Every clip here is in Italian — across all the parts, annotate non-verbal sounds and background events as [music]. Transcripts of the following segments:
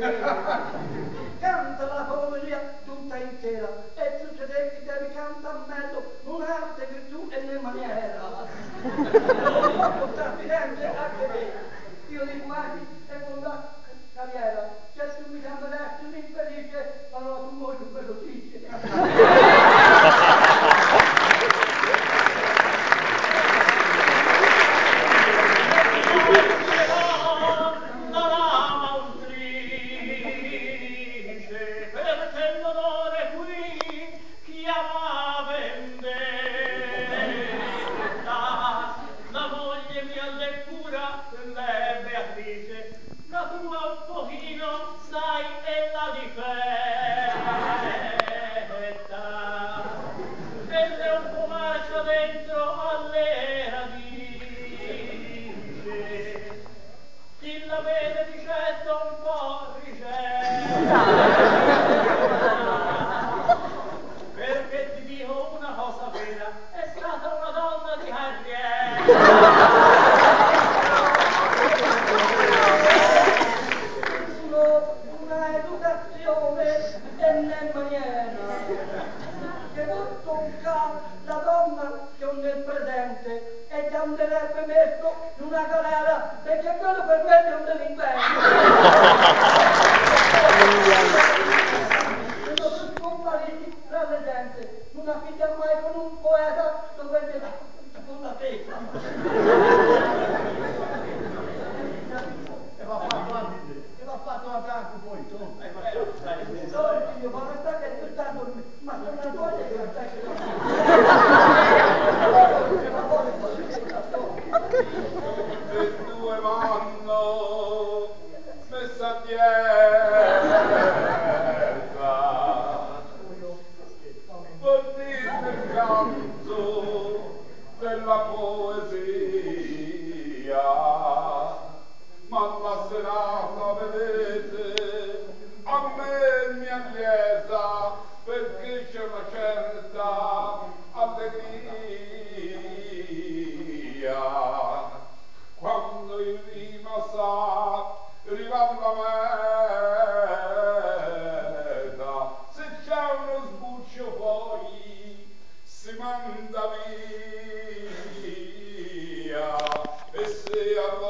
Canta la poesia tutta intera e tu che devi, devi cantare meglio un'arte, tu e le maniera. Non [laughs] può portarmi anche me. Io li guardi che alle cura Beatrice. La tua pochina sconcava la donna che ho nel presente e che andrebbe messo in una galera perché quello per me è un delinquente. Sono tutti compariti tra le gente, una figlia mai con un poeta dove vedeva la testa. e va fatto anche, e va fatto anche poi tu. Eh, ma, eh, eh, poesia, ma la serata, vedete, a me mi ha chiesa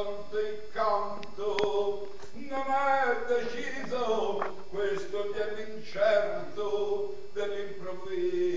sorte canto, non è deciso questo viene incerto dell'improvviso.